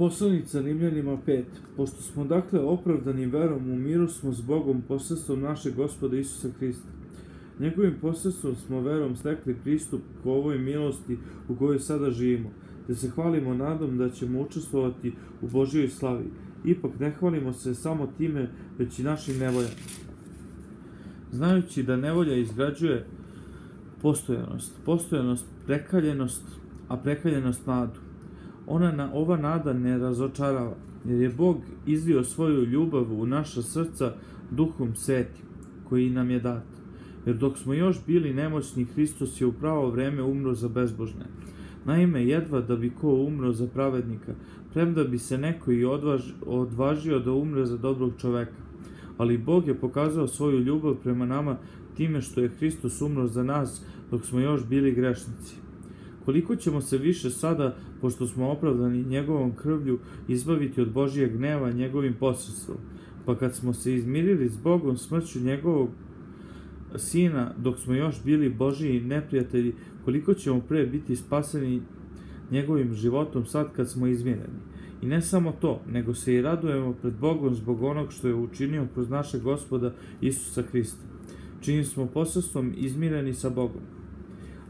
Poslanica Rimljanima 5. Pošto smo dakle opravdani verom u miru smo s Bogom posredstvom našeg gospoda Isusa Hrista. Njegovim posredstvom smo verom stekli pristup k ovoj milosti u kojoj sada živimo, te se hvalimo nadom da ćemo učestvovati u Božijoj slavi. Ipak ne hvalimo se samo time, već i našim nevoljama. Znajući da nevolja izgrađuje postojanost, postojanost prekaljenost, a prekaljenost nadu ona na, ova nada ne razočarava, jer je Bog izvio svoju ljubav u naša srca duhom svetim, koji nam je dat. Jer dok smo još bili nemoćni, Hristos je u pravo vreme umro za bezbožne. Naime, jedva da bi ko umro za pravednika, premda bi se neko i odvaž, odvažio da umre za dobrog čoveka. Ali Bog je pokazao svoju ljubav prema nama time što je Hristos umro za nas dok smo još bili grešnici. Koliko ćemo se više sada, pošto smo opravdani njegovom krvlju, izbaviti od Božijeg gneva njegovim posredstvom? Pa kad smo se izmirili s Bogom smrću njegovog sina, dok smo još bili Božiji neprijatelji, koliko ćemo pre biti spaseni njegovim životom sad kad smo izmireni? I ne samo to, nego se i radujemo pred Bogom zbog onog što je učinio kroz našeg gospoda Isusa Hrista. Čini smo posredstvom izmireni sa Bogom.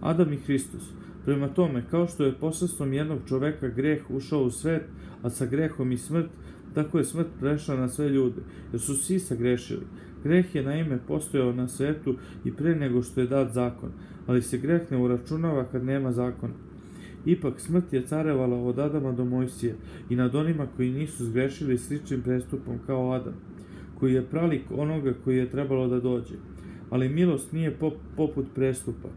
Adam i Hristos, Prema tome, kao što je posredstvom jednog čoveka greh ušao u svet, a sa grehom i smrt, tako je smrt prešla na sve ljude, jer su svi sagrešili. Greh je naime postojao na svetu i pre nego što je dat zakon, ali se greh ne uračunava kad nema zakona. Ipak smrt je carevala od Adama do Mojsije i nad onima koji nisu zgrešili sličnim prestupom kao Adam, koji je pralik onoga koji je trebalo da dođe. Ali milost nije pop, poput prestupa.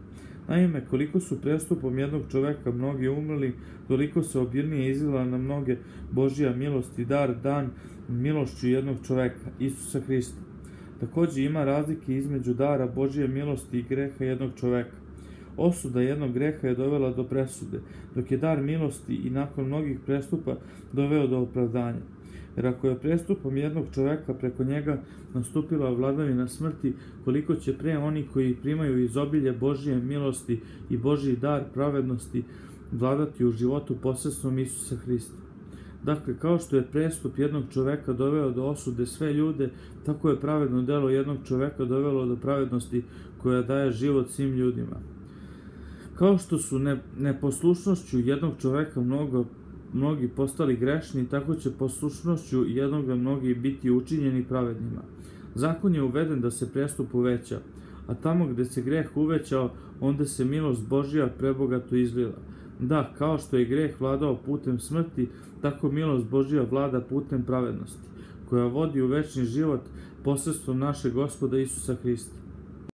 Naime, koliko su prestupom jednog čoveka mnogi umrli, toliko se obilnije izvila na mnoge Božija milost i dar dan milošću jednog čoveka, Isusa Hrista. Takođe ima razlike između dara Božije milosti i greha jednog čoveka. Osuda jednog greha je dovela do presude, dok je dar milosti i nakon mnogih prestupa doveo do opravdanja. Jer ako je prestupom jednog čoveka preko njega nastupila vladavina smrti, koliko će pre oni koji primaju izobilje Božije milosti i Božiji dar pravednosti vladati u životu posredstvom Isusa Hrista. Dakle, kao što je prestup jednog čoveka doveo do osude sve ljude, tako je pravedno delo jednog čoveka dovelo do pravednosti koja daje život svim ljudima. Kao što su ne, neposlušnošću jednog čoveka mnogo mnogi postali grešni, tako će poslušnošću jednoga mnogi biti učinjeni pravednima. Zakon je uveden da se prestup uveća, a tamo gde se greh uvećao, onda se milost Božija prebogato izlila. Da, kao što je greh vladao putem smrti, tako milost Božija vlada putem pravednosti, koja vodi u večni život posredstvom našeg gospoda Isusa Hrista.